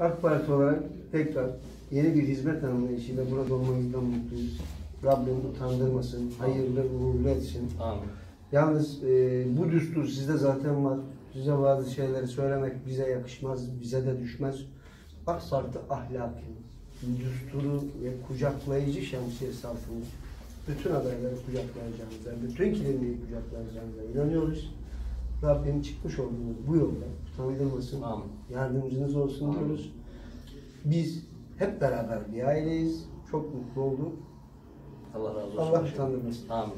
AK Parti olarak tekrar yeni bir hizmet anlayışıyla burada olmamızdan mutluyuz. Rabbim utandırmasın, hayırlı uğurlu etsin. Amin. Yalnız e, bu düstur sizde zaten var. Size bazı şeyleri söylemek bize yakışmaz, bize de düşmez. AK Parti ahlaki, düsturu ve kucaklayıcı şemsiyesi altında bütün adayları kucaklayacağımıza, bütün kilimliği kucaklayacağımıza inanıyoruz. Rabbim çıkmış olduğunuz bu yolda utandırmasın, Amin. yardımcınız olsun Amin. diyoruz. Biz hep beraber bir aileyiz. Çok mutlu olduk. Allah razı olsun. Allah utandırmasın. Amin.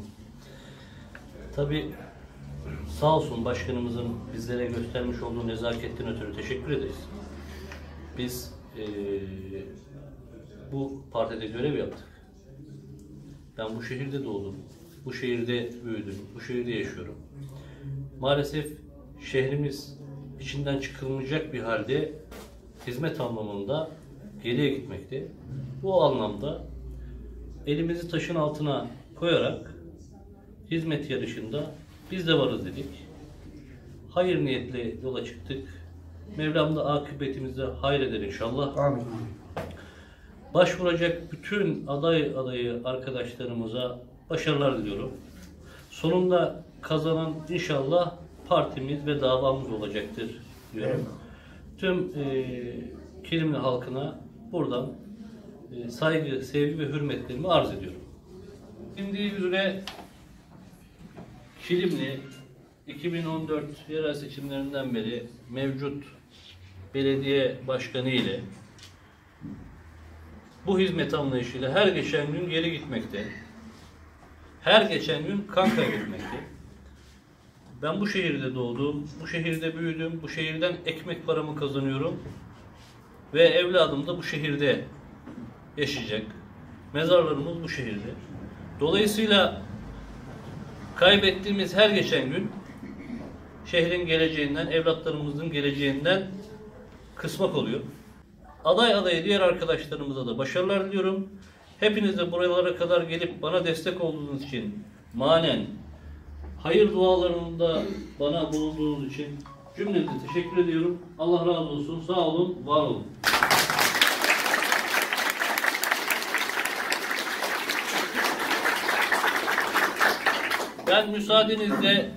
Tabii sağ olsun başkanımızın bizlere göstermiş olduğu nezaketten ötürü teşekkür ederiz. Biz eee, bu partide görev yaptık. Ben bu şehirde doğdum. Bu şehirde büyüdüm. Bu şehirde yaşıyorum. Maalesef şehrimiz içinden çıkılmayacak bir halde hizmet anlamında geriye gitmekte. Bu anlamda elimizi taşın altına koyarak hizmet yarışında biz de varız dedik. Hayır niyetle yola çıktık. Mevlam da akıbetimize hayreder inşallah. Amin. Başvuracak bütün aday adayı arkadaşlarımıza başarılar diliyorum. Sonunda kazanan inşallah partimiz ve davamız olacaktır diyorum. Tüm e, Kilimli halkına buradan e, saygı, sevgi ve hürmetlerimi arz ediyorum. Bildiği üzere Kilimli 2014 yerel seçimlerinden beri mevcut belediye başkanı ile bu hizmet anlayışıyla her geçen gün geri gitmekte. Her geçen gün kan kaybetmekte. Ben bu şehirde doğdum, bu şehirde büyüdüm, bu şehirden ekmek paramı kazanıyorum ve evladım da bu şehirde yaşayacak. Mezarlarımız bu şehirde. Dolayısıyla kaybettiğimiz her geçen gün şehrin geleceğinden, evlatlarımızın geleceğinden kısmak oluyor. Aday adayı diğer arkadaşlarımıza da başarılar diliyorum. Hepinize buralara kadar gelip bana destek olduğunuz için manen hayır dualarında bana bulunduğunuz için cümlenize teşekkür ediyorum. Allah razı olsun. Sağ olun, var olun. Ben müsaadenizle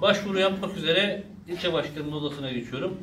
başvuru yapmak üzere ilçe başkanının odasına geçiyorum.